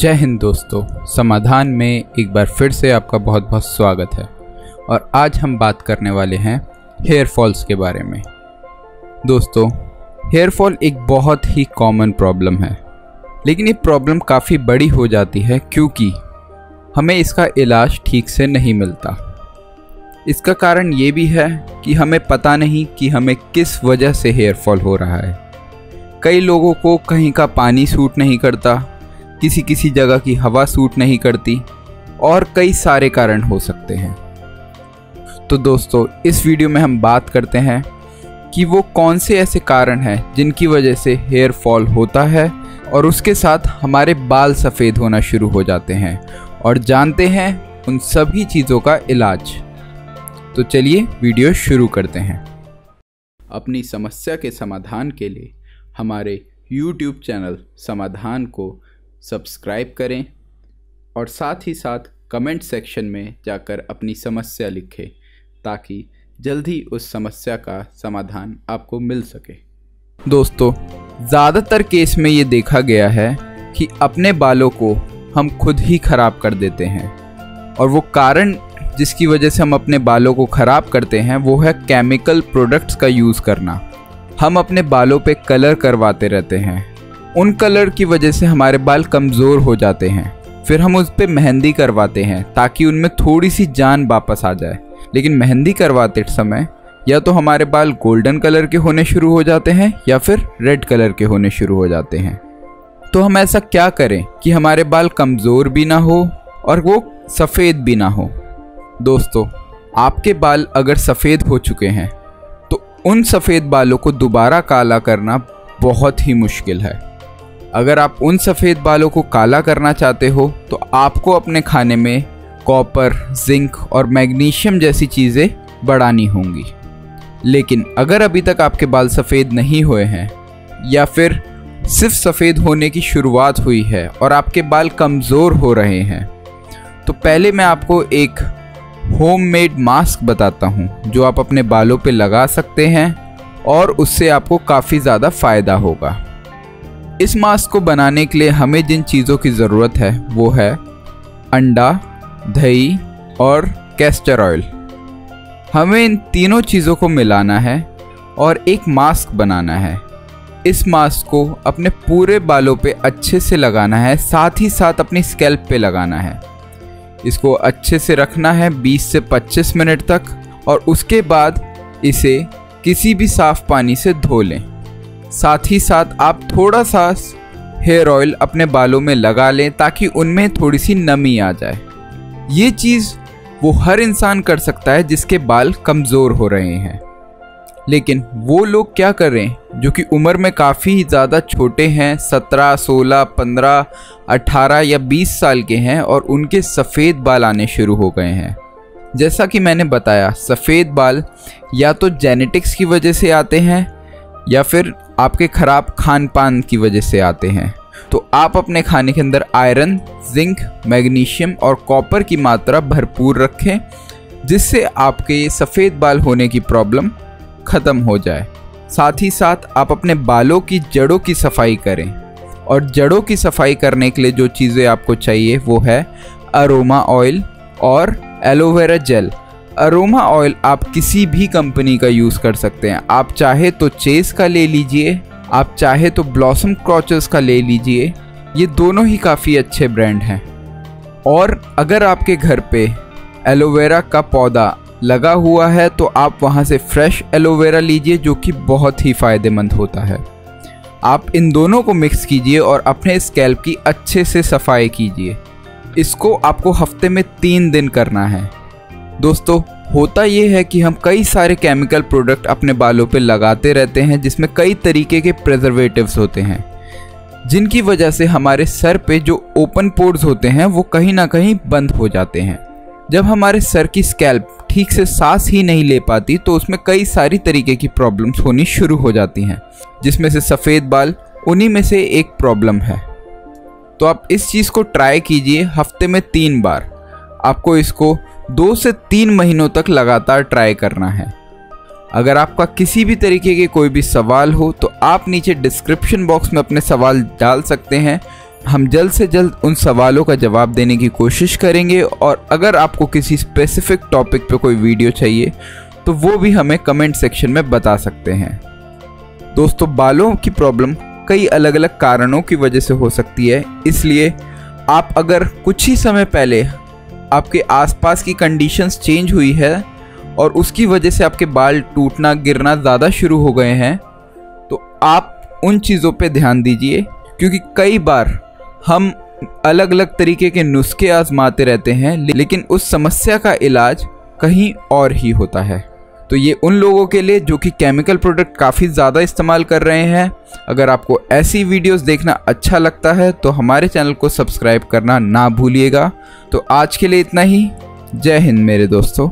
जय हिंद दोस्तों। समाधान में एक बार फिर से आपका बहुत बहुत स्वागत है। और आज हम बात करने वाले हैं हेयर फॉल्स के बारे में। दोस्तों, हेयर फॉल एक बहुत ही कॉमन प्रॉब्लम है। लेकिन ये प्रॉब्लम काफ़ी बड़ी हो जाती है क्योंकि हमें इसका इलाज ठीक से नहीं मिलता। इसका कारण ये भी है कि हमें पता नहीं कि हमें किस वजह से हेयर फॉल हो रहा है। कई लोगों को कहीं का पानी सूट नहीं करता किसी किसी जगह की हवा सूट नहीं करती, और कई सारे कारण हो सकते हैं। तो दोस्तों, इस वीडियो में हम बात करते हैं कि वो कौन से ऐसे कारण हैं जिनकी वजह से हेयर फॉल होता है, और उसके साथ हमारे बाल सफ़ेद होना शुरू हो जाते हैं, और जानते हैं उन सभी चीज़ों का इलाज। तो चलिए वीडियो शुरू करते हैं। अपनी समस्या के समाधान के लिए हमारे YouTube चैनल समाधान को सब्सक्राइब करें और साथ ही साथ कमेंट सेक्शन में जाकर अपनी समस्या लिखें ताकि जल्द ही उस समस्या का समाधान आपको मिल सके। दोस्तों, ज़्यादातर केस में ये देखा गया है कि अपने बालों को हम खुद ही ख़राब कर देते हैं और वो कारण जिसकी वजह से हम अपने बालों को ख़राब करते हैं वो है केमिकल प्रोडक्ट्स का यूज़ करना। हम अपने बालों पे कलर करवाते रहते हैं उन कलर की वजह से हमारे बाल कमज़ोर हो जाते हैं। फिर हम उस पर मेहंदी करवाते हैं ताकि उनमें थोड़ी सी जान वापस आ जाए। लेकिन मेहंदी करवाते समय या तो हमारे बाल गोल्डन कलर के होने शुरू हो जाते हैं या फिर रेड कलर के होने शुरू हो जाते हैं। तो हम ऐसा क्या करें कि हमारे बाल कमज़ोर भी ना हो और वो सफ़ेद भी ना हो? दोस्तों, आपके बाल अगर सफ़ेद हो चुके हैं तो उन सफ़ेद बालों को दोबारा काला करना बहुत ही मुश्किल है। अगर आप उन सफ़ेद बालों को काला करना चाहते हो तो आपको अपने खाने में कॉपर, जिंक और मैग्नीशियम जैसी चीज़ें बढ़ानी होंगी। लेकिन अगर अभी तक आपके बाल सफ़ेद नहीं हुए हैं, या फिर सिर्फ़ सफ़ेद होने की शुरुआत हुई है और आपके बाल कमज़ोर हो रहे हैं तो पहले मैं आपको एक होममेड मास्क बताता हूँ, जो आप अपने बालों पे लगा सकते हैं और उससे आपको काफ़ी ज़्यादा फ़ायदा होगा। इस मास्क को बनाने के लिए हमें जिन चीज़ों की ज़रूरत है, वो है अंडा, दही और कैस्टर ऑयल हमें इन तीनों चीज़ों को मिलाना है और एक मास्क बनाना है। इस मास्क को अपने पूरे बालों पे अच्छे से लगाना है, साथ ही साथ अपनी स्कैल्प पे लगाना है। इसको अच्छे से रखना है 20 से 25 मिनट तक और उसके बाद इसे किसी भी साफ़ पानी से धो लें। साथ ही साथ आप थोड़ा सा हेयर ऑयल अपने बालों में लगा लें ताकि उनमें थोड़ी सी नमी आ जाए। ये चीज़ वो हर इंसान कर सकता है जिसके बाल कमज़ोर हो रहे हैं। लेकिन वो लोग क्या कर रहे हैं? जो कि उम्र में काफ़ी ज़्यादा छोटे हैं, सत्रह, सोलह, पंद्रह अट्ठारह या बीस साल के हैं और उनके सफ़ेद बाल आने शुरू हो गए हैं। जैसा कि मैंने बताया, सफ़ेद बाल या तो जेनेटिक्स की वजह से आते हैं या फिर आपके ख़राब खान पान की वजह से आते हैं। तो आप अपने खाने के अंदर आयरन, जिंक, मैग्नीशियम और कॉपर की मात्रा भरपूर रखें, जिससे आपके सफ़ेद बाल होने की प्रॉब्लम ख़त्म हो जाए। साथ ही साथ आप अपने बालों की जड़ों की सफ़ाई करें। और जड़ों की सफ़ाई करने के लिए जो चीज़ें आपको चाहिए वो है अरोमा ऑयल और aloe vera gel. Aroma oil आप किसी भी कंपनी का यूज़ कर सकते हैं। आप चाहे तो चेस का ले लीजिए, आप चाहे तो ब्लॉसम क्रॉचर्स का ले लीजिए, ये दोनों ही काफ़ी अच्छे ब्रांड हैं। और अगर आपके घर पे एलोवेरा का पौधा लगा हुआ है तो आप वहाँ से फ्रेश एलोवेरा लीजिए, जो कि बहुत ही फ़ायदेमंद होता है। आप इन दोनों को मिक्स कीजिए और अपने स्कैल्प की अच्छे से सफ़ाई कीजिए। इसको आपको हफ़्ते में तीन दिन करना है। दोस्तों, होता ये है कि हम कई सारे केमिकल प्रोडक्ट अपने बालों पे लगाते रहते हैं, जिसमें कई तरीके के प्रिजर्वेटिव्स होते हैं। जिनकी वजह से हमारे सर पे जो ओपन पोर्स होते हैं, वो कहीं ना कहीं बंद हो जाते हैं। जब हमारे सर की स्कैल्प ठीक से सांस ही नहीं ले पाती तो उसमें कई सारी तरीके की प्रॉब्लम्स होनी शुरू हो जाती हैं, जिसमें से सफ़ेद बाल, उन्हीं में से एक प्रॉब्लम है। तो आप इस चीज़ को ट्राई कीजिए हफ़्ते में तीन बार। आपको इसको दो से तीन महीनों तक लगातार ट्राई करना है। अगर आपका किसी भी तरीके के कोई भी सवाल हो तो आप नीचे डिस्क्रिप्शन बॉक्स में अपने सवाल डाल सकते हैं। हम जल्द से जल्द उन सवालों का जवाब देने की कोशिश करेंगे, और अगर आपको किसी स्पेसिफिक टॉपिक पे कोई वीडियो चाहिए तो वो भी हमें कमेंट सेक्शन में बता सकते हैं। दोस्तों, बालों की प्रॉब्लम कई अलग अलग कारणों की वजह से हो सकती है, इसलिए आप अगर कुछ ही समय पहले आपके आसपास की कंडीशंस चेंज हुई है और उसकी वजह से आपके बाल टूटना, गिरना ज़्यादा शुरू हो गए हैं तो आप उन चीज़ों पे ध्यान दीजिए, क्योंकि कई बार हम अलग अलग तरीके के नुस्खे आजमाते रहते हैं, लेकिन उस समस्या का इलाज कहीं और ही होता है। तो ये उन लोगों के लिए जो कि केमिकल प्रोडक्ट काफ़ी ज़्यादा इस्तेमाल कर रहे हैं। अगर आपको ऐसी वीडियोस देखना अच्छा लगता है तो हमारे चैनल को सब्सक्राइब करना ना भूलिएगा। तो आज के लिए इतना ही। जय हिंद मेरे दोस्तों।